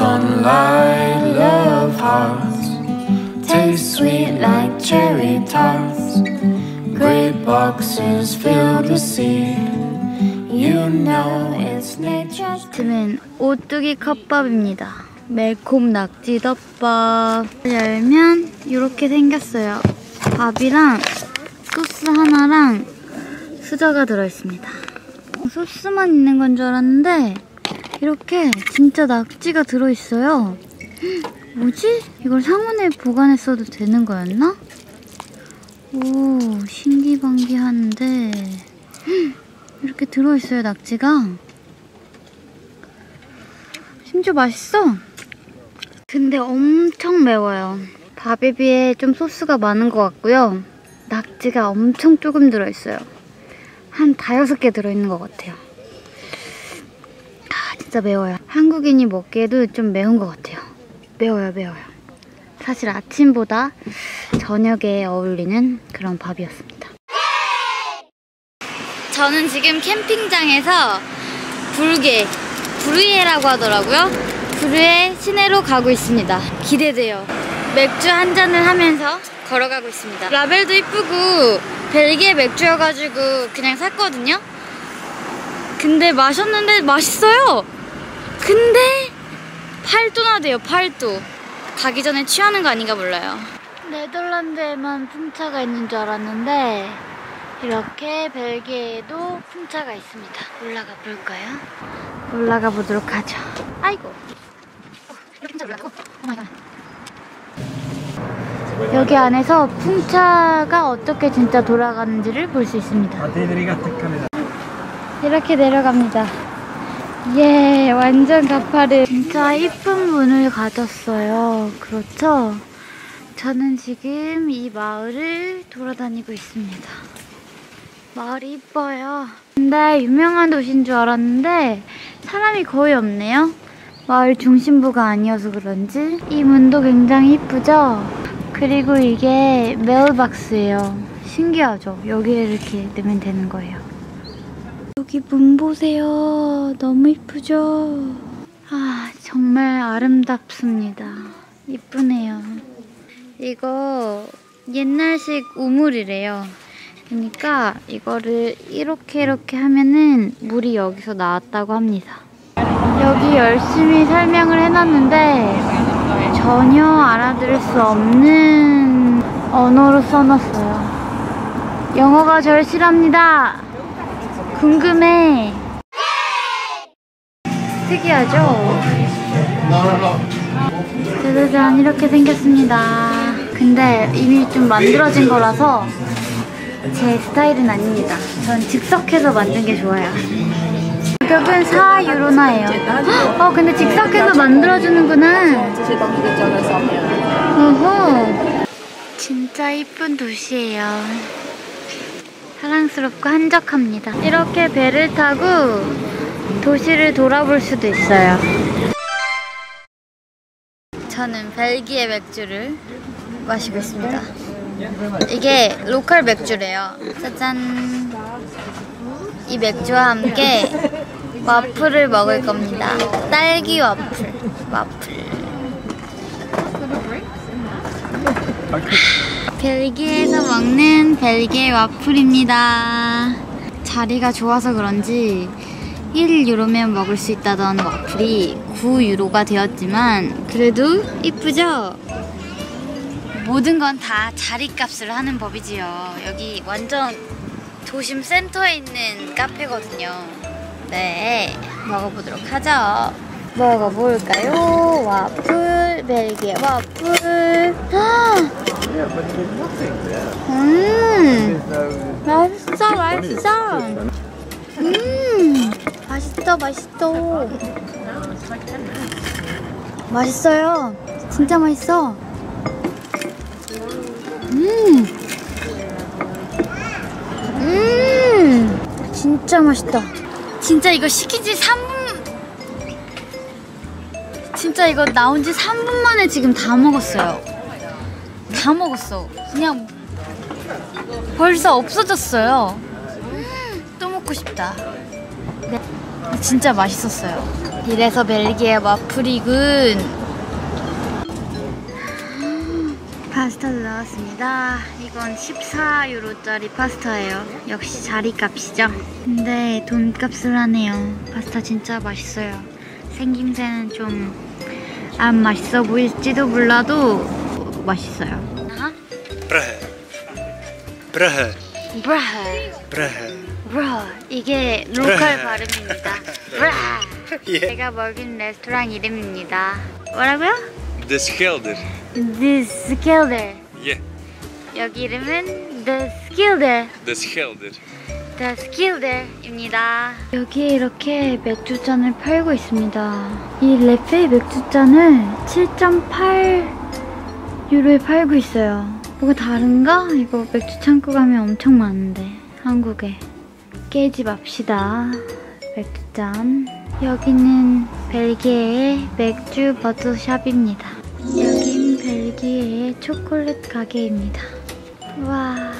sunlight, love hearts. Taste sweet like cherry tarts. Great boxes filled with seed. You know it's nature's. 아침은 오뚜기 컵밥입니다. 매콤 낙지 덮밥. 열면 이렇게 생겼어요. 밥이랑 소스 하나랑 수저가 들어있습니다. 소스만 있는 건 줄 알았는데 이렇게 진짜 낙지가 들어있어요. 헉, 뭐지? 이걸 상온에 보관했어도 되는 거였나? 오, 신기방기한데 헉, 이렇게 들어있어요, 낙지가. 심지어 맛있어. 근데 엄청 매워요. 밥에 비해 좀 소스가 많은 것 같고요. 낙지가 엄청 조금 들어있어요. 한 다여섯 개 들어있는 것 같아요. 아, 진짜 매워요. 한국인이 먹기에도 좀 매운 것 같아요. 매워요, 매워요. 사실 아침보다 저녁에 어울리는 그런 밥이었습니다. 저는 지금 캠핑장에서 불게, 브루에라고 하더라고요. 브루에 시내로 가고 있습니다. 기대돼요. 맥주 한 잔을 하면서 걸어가고 있습니다. 라벨도 이쁘고 벨기에 맥주여가지고 그냥 샀거든요. 근데 마셨는데 맛있어요. 근데 8도나 돼요, 8도. 가기 전에 취하는 거 아닌가 몰라요. 네덜란드에만 풍차가 있는 줄 알았는데 이렇게 벨기에에도 풍차가 있습니다. 올라가 볼까요? 올라가 보도록 하죠. 아이고. 여기 안에서 풍차가 어떻게 진짜 돌아가는지를 볼 수 있습니다. 이렇게 내려갑니다. 예, 완전 가파르. 진짜 이쁜 문을 가졌어요. 그렇죠? 저는 지금 이 마을을 돌아다니고 있습니다. 마을이 이뻐요. 근데 유명한 도시인 줄 알았는데 사람이 거의 없네요. 마을 중심부가 아니어서 그런지 이 문도 굉장히 이쁘죠? 그리고 이게 메일박스예요. 신기하죠? 여기에 이렇게 넣으면 되는 거예요. 여기 문 보세요. 너무 이쁘죠? 아, 정말 아름답습니다. 이쁘네요. 이거 옛날식 우물이래요. 그러니까 이거를 이렇게 이렇게 하면은 물이 여기서 나왔다고 합니다. 여기 열심히 설명을 해놨는데 전혀 알아들을 수 없는 언어로 써놨어요. 영어가 절실합니다. 궁금해. 특이하죠? 짜자잔 이렇게 생겼습니다. 근데 이미 좀 만들어진 거라서 제 스타일은 아닙니다. 전 즉석해서 만든 게 좋아요. 가격은 4유로나예요. 어 근데 즉석해서 만들어주는구나. 어허. 진짜 이쁜 도시예요. 사랑스럽고 한적합니다. 이렇게 배를 타고 도시를 돌아볼 수도 있어요. 저는 벨기에 맥주를 마시고 있습니다. 이게 로컬 맥주래요. 짜잔. 이 맥주와 함께 와플을 먹을 겁니다. 딸기 와플. 와플. 벨기에에서 먹는 벨기에 와플입니다. 자리가 좋아서 그런지 1유로면 먹을 수 있다던 와플이 9유로가 되었지만 그래도 이쁘죠? 모든 건 다 자리값을 하는 법이지요. 여기 완전 도심 센터에 있는 카페거든요. 네, 먹어보도록 하죠. 먹어볼까요? 와플, 벨기에 와플. 음, 맛있어, 맛있어. 음, 맛있어, 맛있어. 맛있어요. 진짜 맛있어. 음. 음. 진짜 맛있다. 진짜 이거 시킨 지 3분. 진짜 이거 나온 지 3분 만에 지금 다 먹었어요. 다 먹었어. 그냥 벌써 없어졌어요. 음, 또 먹고 싶다. 네. 진짜 맛있었어요. 이래서 벨기에 와플이군. 파스타도 나왔습니다. 이건 14유로짜리 파스타예요. 역시 자리값이죠. 근데 돈값을 하네요. 파스타 진짜 맛있어요. 생김새는 좀 안 맛있어 보일지도 몰라도 맛있어요. 아? Praha. Praha. 브라하. Praha. 브라. 이게 로컬 발음입니다. 브라. 예. 제가 먹은 레스토랑 이름입니다. 뭐라고요? De Schelder. The Skilder. Yeah, 여기 이름은 The Skilder. de Schelder. The Skilder입니다. 여기에 이렇게 맥주잔을 팔고 있습니다. 이 레페 맥주잔을 7.8 유로에 팔고 있어요. 뭐가 다른가? 이거 맥주 창고 가면 엄청 많은데 한국에 깨지 맙시다. 맥주잔. 여기는 벨기에의 맥주 버드샵입니다. 여긴 벨기에의 초콜릿 가게입니다. 와,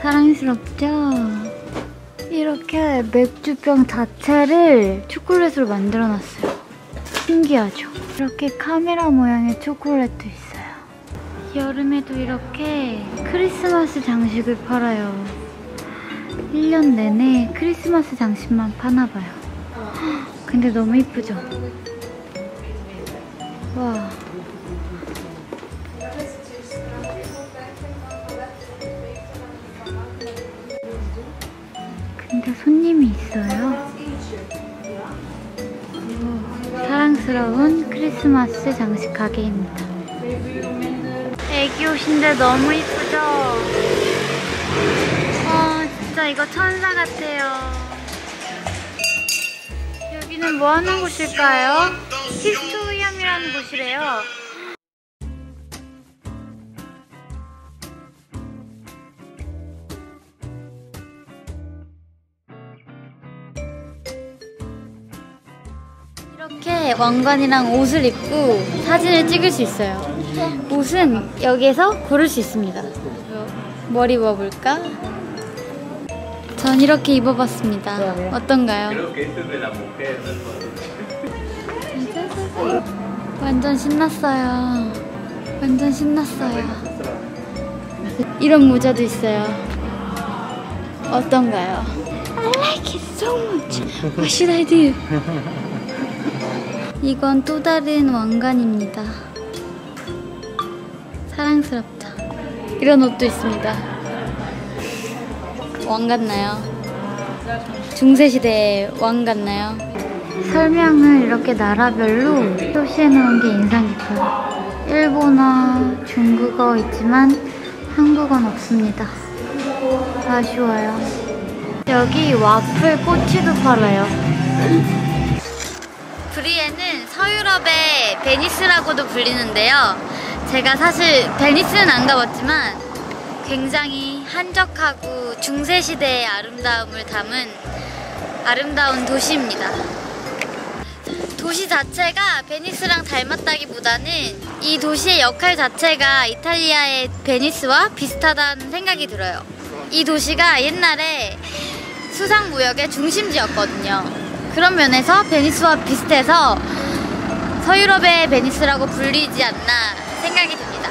사랑스럽죠? 이렇게 맥주병 자체를 초콜릿으로 만들어 놨어요. 신기하죠? 이렇게 카메라 모양의 초콜릿도 있어요. 여름에도 이렇게 크리스마스 장식을 팔아요. 1년 내내 크리스마스 장식만 파나봐요. 근데 너무 이쁘죠? 와. 근데 손님이 있어요. 오, 사랑스러운 크리스마스 장식 가게입니다. 애기 옷인데 너무 이쁘죠? 어, 진짜 이거 천사 같아요. 여기는 뭐 하는 곳일까요? Historium이라는 곳이래요. 왕관이랑 옷을 입고 사진을 찍을 수 있어요. 옷은 여기에서 고를 수 있습니다. 머리 입어볼까? 전 이렇게 입어봤습니다. 어떤가요? 완전 신났어요. 완전 신났어요. 이런 모자도 있어요. 어떤가요? I like it so much. What should I do? 이건 또 다른 왕관입니다. 사랑스럽다. 이런 옷도 있습니다. 왕 같나요? 중세시대 왕 같나요? 설명을 이렇게 나라별로 표시해 놓은 게 인상 깊어요. 일본어, 중국어 있지만 한국어는 없습니다. 아쉬워요. 여기 와플 꼬치도 팔아요. 브뤼헤는 서유럽의 베니스라고도 불리는데요. 제가 사실 베니스는 안 가봤지만 굉장히 한적하고 중세시대의 아름다움을 담은 아름다운 도시입니다. 도시 자체가 베니스랑 닮았다기보다는 이 도시의 역할 자체가 이탈리아의 베니스와 비슷하다는 생각이 들어요. 이 도시가 옛날에 수상무역의 중심지였거든요. 그런 면에서 베니스와 비슷해서 서유럽의 베니스라고 불리지 않나 생각이 듭니다.